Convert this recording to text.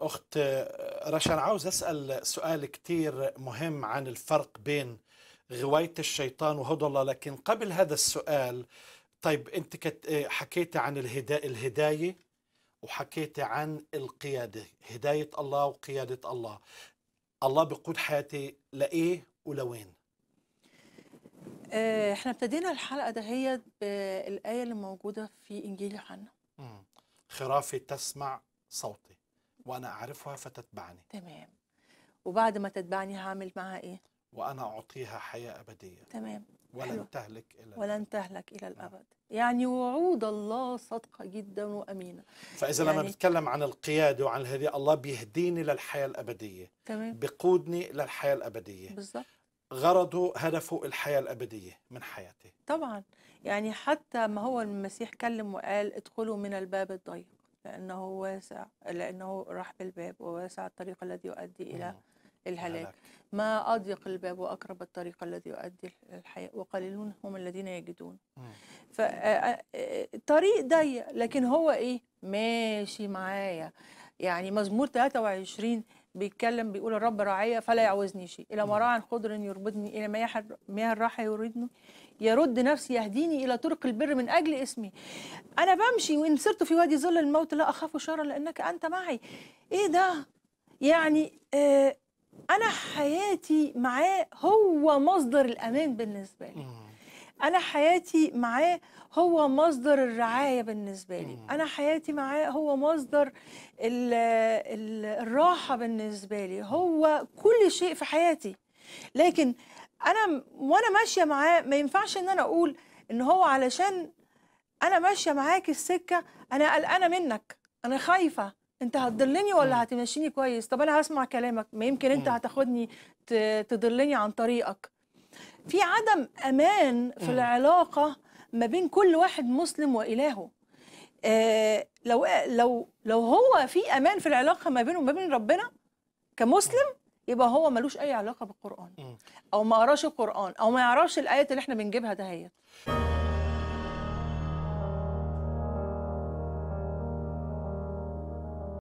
أخت رشا أنا عاوز أسأل سؤال كتير مهم عن الفرق بين غواية الشيطان وهدى الله لكن قبل هذا السؤال طيب أنت كت- حكيتي عن الهدا- الهداية وحكيتي عن القيادة هداية الله وقيادة الله. الله بيقود حياتي لإيه ولوين؟ آه، إحنا ابتدينا الحلقة دهيت بالآية اللي موجودة في إنجيل يوحنا. خرافي تسمع صوتي. وأنا أعرفها فتتبعني. تمام. وبعد ما تتبعني هعمل معاها إيه؟ وأنا أعطيها حياة أبدية. تمام. ولن حلو. تهلك إلى ولن تهلك إلى الأبد. يعني وعود الله صادقه جدا وامينه فإذا لما يعني- بتكلم عن القيادة وعن هذه الله بيهديني للحياة الأبدية. تمام. بقودني للحياة الأبدية. بالظبط. غرضه هدفه الحياة الأبدية من حياتي. طبعا. يعني حتى ما هو المسيح كلم وقال ادخلوا من الباب الضيق. لأنه واسع لأنه راح بالباب وواسع الطريق الذي يؤدي إلى مم. الهلاك هلاك. ما أضيق الباب وأقرب الطريق الذي يؤدي الحياة وقليلون هم الذين يجدون مم. فالطريق ضيق لكن هو إيه ماشي معايا يعني مزمور 23 بيتكلم بيقول الرب راعية فلا يعوزني شيء. إلى مراعٍ خضر يربدني إلى مياه مياه الراحة يردني يرد نفسي يهديني إلى طرق البر من أجل اسمي. أنا بمشي وإن سرت في وادي ظل الموت لا أخاف شرا لأنك أنت معي. إيه ده؟ يعني آه أنا حياتي معاه هو مصدر الأمان بالنسبة لي. أنا حياتي معاه هو مصدر الرعاية بالنسبة لي. أنا حياتي معاه هو مصدر ال ال الراحة بالنسبة لي. هو كل شيء في حياتي. لكن أنا وأنا ماشية معاه ما ينفعش إن أنا أقول إن هو علشان أنا ماشية معاك السكة أنا قلقانة منك. أنا خايفة. أنت هتضلني. ولا هتمشيني كويس؟ طب أنا هسمع كلامك. ما يمكن أنت. هتاخدني تضلني عن طريقك. في عدم أمان في. العلاقة ما بين كل واحد مسلم وإلهه آه لو لو لو هو في أمان في العلاقة ما بينه وما بين ربنا كمسلم يبقى هو ملوش أي علاقة بالقرآن. أو ما قراش القرآن أو ما يعرفش الآيات اللي إحنا بنجيبها دهيت